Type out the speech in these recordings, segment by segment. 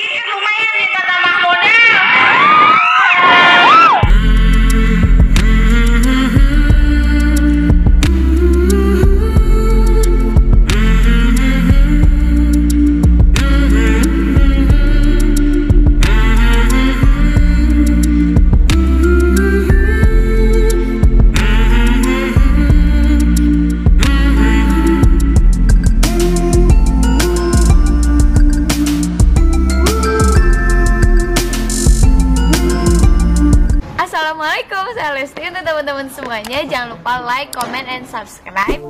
Ini kan lumayan nih buat tambah teman-teman semuanya. Jangan lupa like, comment, and subscribe.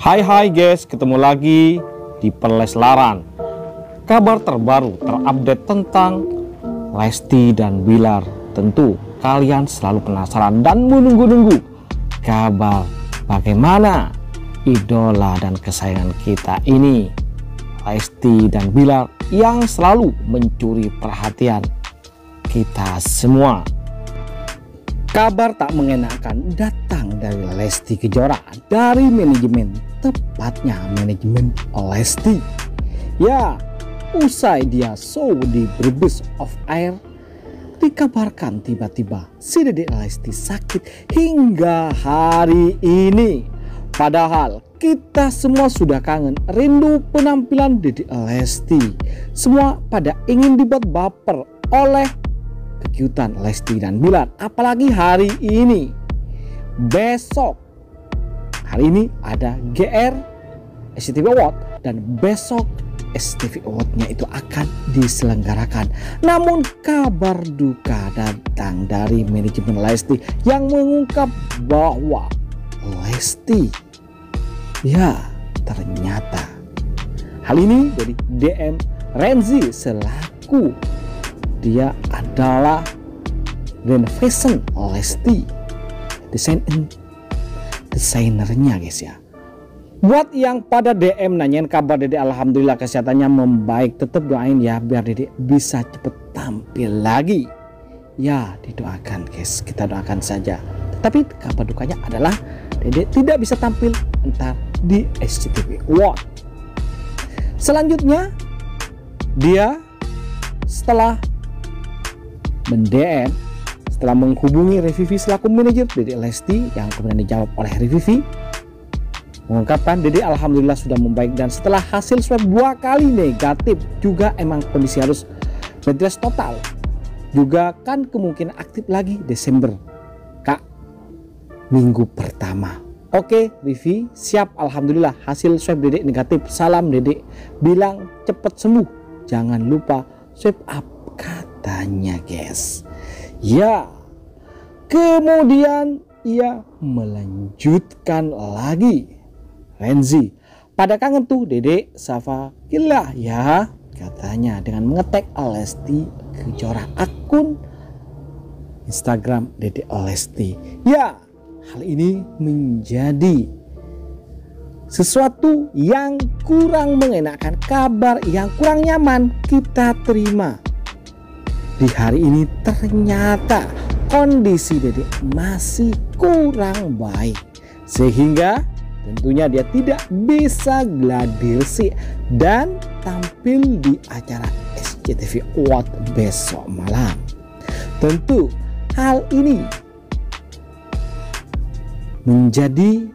Hai hai guys, ketemu lagi di Perleslaran. Kabar terbaru terupdate tentang Lesti dan Bilar. Tentu kalian selalu penasaran dan menunggu-nunggu kabar bagaimana idola dan kesayangan kita ini Lesti dan Bilar yang selalu mencuri perhatian kita semua. Kabar tak mengenakan datang dari Lesti Kejora dari manajemen, tepatnya manajemen Lesti. Ya, usai dia show di Brebes of Air, dikabarkan tiba-tiba si Dedek Lesti sakit hingga hari ini. Padahal kita semua sudah kangen rindu penampilan Dedek Lesti. Semua pada ingin dibuat baper oleh kekiutan Lesti dan Bilar. Apalagi hari ini. Besok. Hari ini ada GR SCTV Award dan besok SCTV Award-nya itu akan diselenggarakan. Namun kabar duka datang dari manajemen Lesti yang mengungkap bahwa Lesti. Ya ternyata. Hal ini dari DM Renzi selaku dia adalah brand fashion Lesti. Desain desainernya guys ya. Buat yang pada DM nanyain kabar Dede Alhamdulillah kesehatannya membaik. Tetap doain ya biar Dede bisa cepet tampil lagi. Ya didoakan guys. Kita doakan saja. Tapi kabar dukanya adalah Dede tidak bisa tampil entar di SCTV Award. Selanjutnya dia setelah mendm setelah menghubungi Revivi selaku manajer Dede Lesti yang kemudian dijawab oleh Revivi mengungkapkan Dede Alhamdulillah sudah membaik dan setelah hasil swab dua kali negatif juga emang kondisi harus bed total. Juga kan kemungkinan aktif lagi Desember minggu pertama. Oke Rivi siap. Alhamdulillah hasil swab Dede negatif. Salam Dede bilang cepet sembuh. Jangan lupa swab up katanya guys. Ya. Kemudian ia melanjutkan lagi. Renzi pada kangen tuh Dede Safa gila ya katanya dengan mengetek Lesti Kejora akun Instagram Dede Lesti. Ya hal ini menjadi sesuatu yang kurang mengenakan kabar yang kurang nyaman kita terima di hari ini ternyata kondisi Dede masih kurang baik sehingga tentunya dia tidak bisa gladiresik dan tampil di acara SCTV Award besok malam. Tentu hal ini menjadi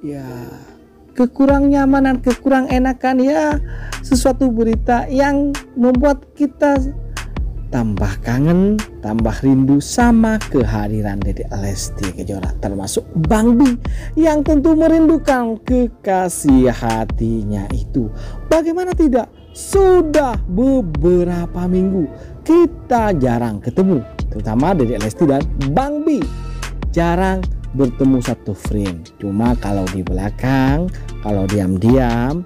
ya kekurang nyamanan, kekurang enakan ya sesuatu berita yang membuat kita tambah kangen, tambah rindu sama kehadiran Dede Lesti Kejora termasuk Bang Bi yang tentu merindukan kekasih hatinya itu. Bagaimana tidak? Sudah beberapa minggu kita jarang ketemu, terutama Dede Lesti dan Bang Bi. Jarang bertemu satu frame. Cuma kalau di belakang, kalau diam-diam,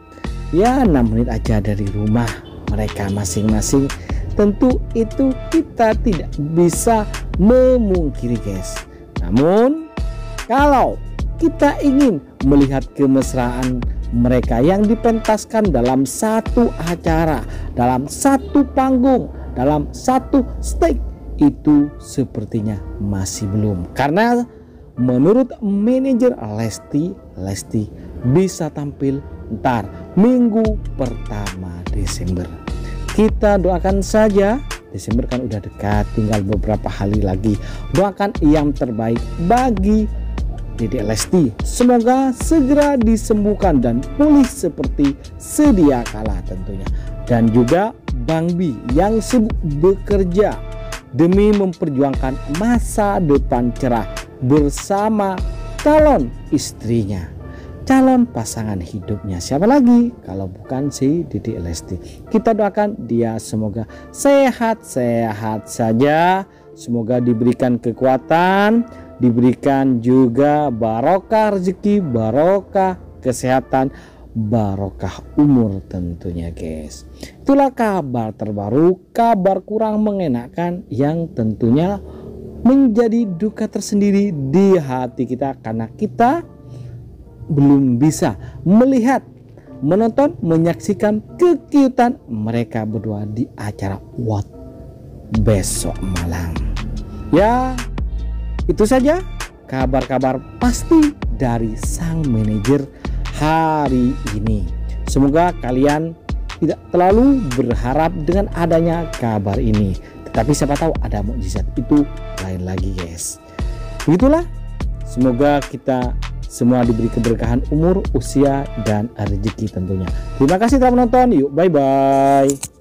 ya 6 menit aja dari rumah mereka masing-masing. Tentu itu kita tidak bisa memungkiri guys. Namun kalau kita ingin melihat kemesraan mereka yang dipentaskan dalam satu acara dalam satu panggung dalam satu stage itu sepertinya masih belum. Karena menurut manajer Lesti, Lesti bisa tampil ntar minggu pertama Desember. Kita doakan saja Desember kan udah dekat tinggal beberapa hari lagi. Doakan yang terbaik bagi Dede Lesti. Semoga segera disembuhkan dan pulih seperti sedia kala tentunya. Dan juga Bang Bi yang sibuk bekerja demi memperjuangkan masa depan cerah bersama calon istrinya calon pasangan hidupnya. Siapa lagi? Kalau bukan si Didi Lesti. Kita doakan dia semoga sehat-sehat saja. Semoga diberikan kekuatan diberikan juga barokah rezeki barokah kesehatan barokah umur tentunya guys. Itulah kabar terbaru kabar kurang mengenakan yang tentunya menjadi duka tersendiri di hati kita karena kita belum bisa melihat, menonton, menyaksikan kekiutan mereka berdua di acara What besok malam. Ya, itu saja kabar-kabar pasti dari sang manajer hari ini. Semoga kalian tidak terlalu berharap dengan adanya kabar ini. Tetapi siapa tahu ada mukjizat itu lain lagi guys. Begitulah. Semoga kita semua diberi keberkahan umur, usia, dan rezeki tentunya. Terima kasih telah menonton. Yuk, bye-bye.